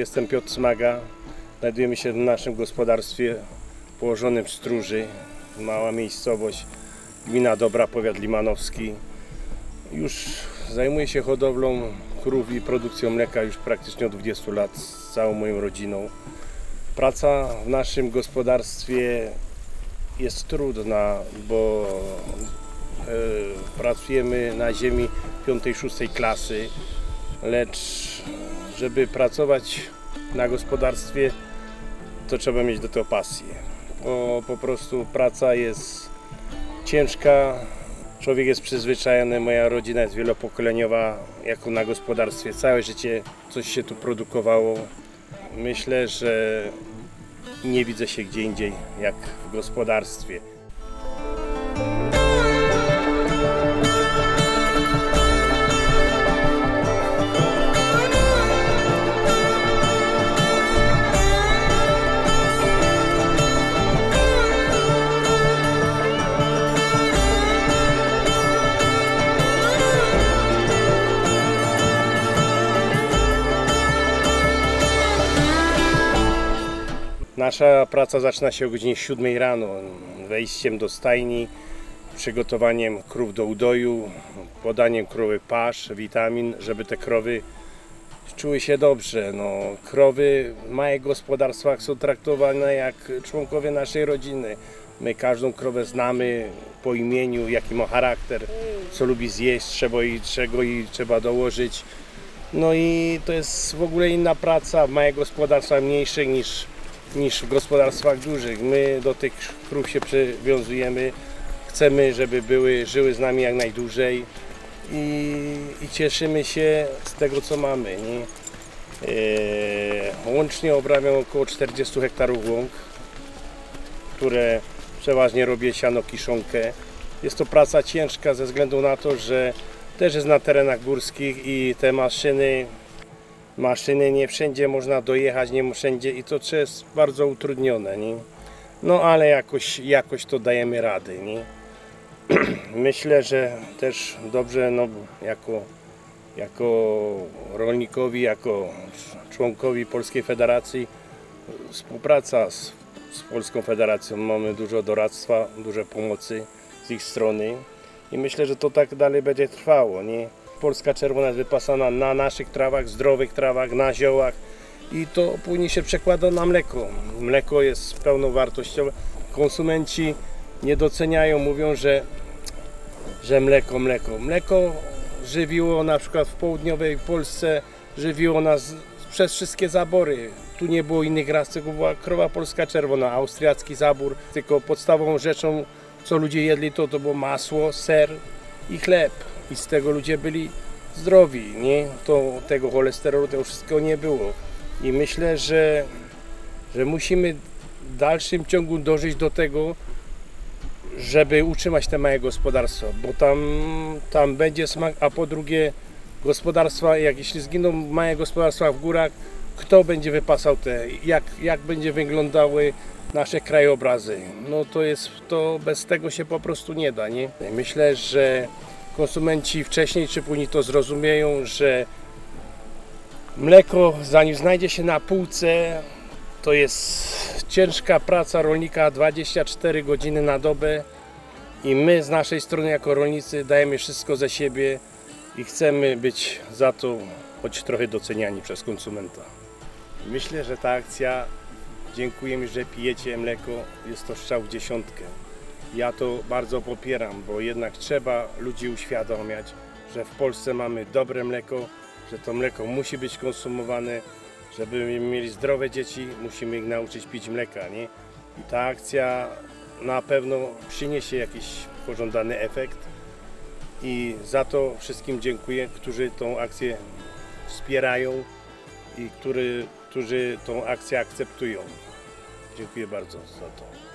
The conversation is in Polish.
jestem Piotr Smaga. Znajdujemy się w naszym gospodarstwie położonym w Stróży. Mała miejscowość, gmina Dobra, powiat limanowski. Już zajmuję się hodowlą krów i produkcją mleka już praktycznie od 20 lat z całą moją rodziną. Praca w naszym gospodarstwie jest trudna, bo e, pracujemy na ziemi 5-6 klasy, lecz żeby pracować na gospodarstwie, to trzeba mieć do tego pasję. Bo po prostu praca jest ciężka, człowiek jest przyzwyczajony, moja rodzina jest wielopokoleniowa, jako na gospodarstwie całe życie coś się tu produkowało. Myślę, że nie widzę się gdzie indziej jak w gospodarstwie. Nasza praca zaczyna się o godzinie 7 rano, wejściem do stajni, przygotowaniem krów do udoju, podaniem krowy pasz, witamin, żeby te krowy czuły się dobrze. No, krowy w małych gospodarstwach są traktowane jak członkowie naszej rodziny. My każdą krowę znamy po imieniu, jaki ma charakter, co lubi zjeść, czego i czego i trzeba dołożyć. No i to jest w ogóle inna praca w małych gospodarstwach mniejszych niż niż w gospodarstwach dużych. My do tych krów się przywiązujemy, chcemy, żeby były, żyły z nami jak najdłużej i, i cieszymy się z tego, co mamy. Nie? Eee, łącznie obrabiam około 40 hektarów łąk, które przeważnie robię siano kiszonkę. Jest to praca ciężka ze względu na to, że też jest na terenach górskich i te maszyny maszyny nie wszędzie można dojechać, nie wszędzie i to jest bardzo utrudnione, nie? No ale jakoś, jakoś to dajemy rady, nie? Myślę, że też dobrze, no jako, jako rolnikowi, jako członkowi Polskiej Federacji współpraca z, z Polską Federacją, mamy dużo doradztwa, dużo pomocy z ich strony i myślę, że to tak dalej będzie trwało, nie? Polska czerwona jest wypasana na naszych trawach, zdrowych trawach, na ziołach i to później się przekłada na mleko. Mleko jest pełnowartościowe. Konsumenci nie doceniają, mówią, że, że mleko, mleko. Mleko żywiło na przykład w południowej Polsce, żywiło nas przez wszystkie zabory. Tu nie było innych ras, tylko była krowa polska czerwona, austriacki zabór. Tylko podstawową rzeczą, co ludzie jedli, to, to było masło, ser i chleb i z tego ludzie byli zdrowi, nie? To tego cholesterolu, tego wszystkiego nie było. I myślę, że, że musimy w dalszym ciągu dążyć do tego, żeby utrzymać te małe gospodarstwa, bo tam, tam będzie smak, a po drugie gospodarstwa, jak jeśli zginą małe gospodarstwa w górach, kto będzie wypasał te, jak, jak będzie wyglądały nasze krajobrazy. No to jest, to bez tego się po prostu nie da, nie? Myślę, że konsumenci wcześniej czy później to zrozumieją, że mleko zanim znajdzie się na półce to jest ciężka praca rolnika 24 godziny na dobę i my z naszej strony jako rolnicy dajemy wszystko ze siebie i chcemy być za to choć trochę doceniani przez konsumenta. Myślę, że ta akcja dziękujemy, że pijecie mleko, jest to strzał w dziesiątkę. Ja to bardzo popieram, bo jednak trzeba ludzi uświadamiać, że w Polsce mamy dobre mleko, że to mleko musi być konsumowane, żeby mieli zdrowe dzieci, musimy ich nauczyć pić mleka, nie? I ta akcja na pewno przyniesie jakiś pożądany efekt i za to wszystkim dziękuję, którzy tą akcję wspierają i który, którzy tą akcję akceptują. Dziękuję bardzo za to.